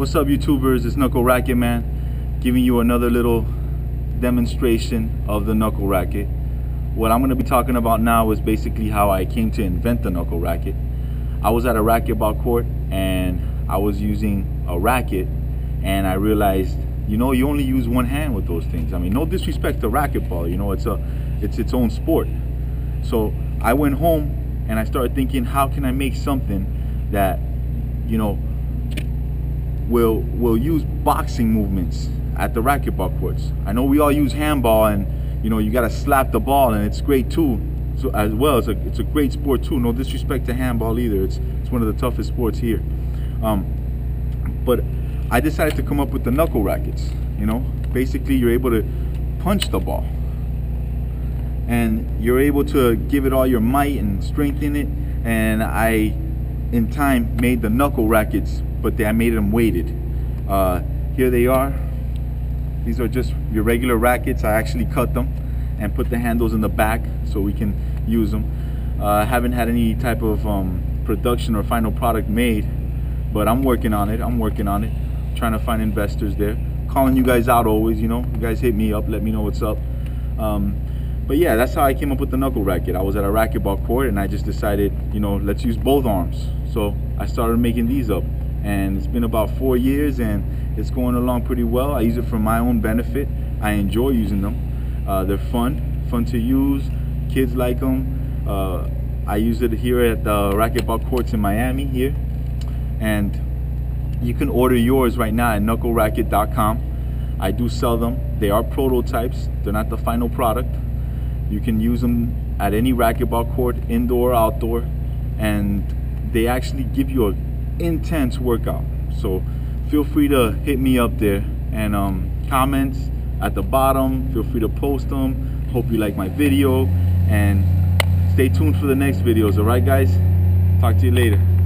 What's up YouTubers, it's Knuckle Racket Man giving you another little demonstration of the knuckle racket. What I'm going to be talking about now is basically how I came to invent the knuckle racket. I was at a racquetball court and I was using a racket and I realized you know you only use one hand with those things. I mean no disrespect to racquetball, you know it's a it's its own sport. So I went home and I started thinking how can I make something that you know will will use boxing movements at the racquetball courts. I know we all use handball and you know you got to slap the ball and it's great too. So as well it's a it's a great sport too. No disrespect to handball either. It's it's one of the toughest sports here. Um, but I decided to come up with the knuckle rackets. You know, basically you're able to punch the ball and you're able to give it all your might and strengthen it. And I, in time, made the knuckle rackets but they, I made them weighted. Uh, here they are. These are just your regular rackets. I actually cut them and put the handles in the back so we can use them. Uh, I haven't had any type of um, production or final product made, but I'm working on it. I'm working on it. trying to find investors there. Calling you guys out always, you know. You guys hit me up, let me know what's up. Um, but yeah, that's how I came up with the knuckle racket. I was at a racquetball court and I just decided, you know, let's use both arms. So I started making these up and it's been about four years and it's going along pretty well. I use it for my own benefit. I enjoy using them. Uh, they're fun, fun to use. Kids like them. Uh, I use it here at the racquetball courts in Miami here. And you can order yours right now at knuckleracket.com. I do sell them. They are prototypes. They're not the final product. You can use them at any racquetball court, indoor, or outdoor, and they actually give you a intense workout. So feel free to hit me up there and um, comments at the bottom. Feel free to post them. Hope you like my video and stay tuned for the next videos. All right, guys? Talk to you later.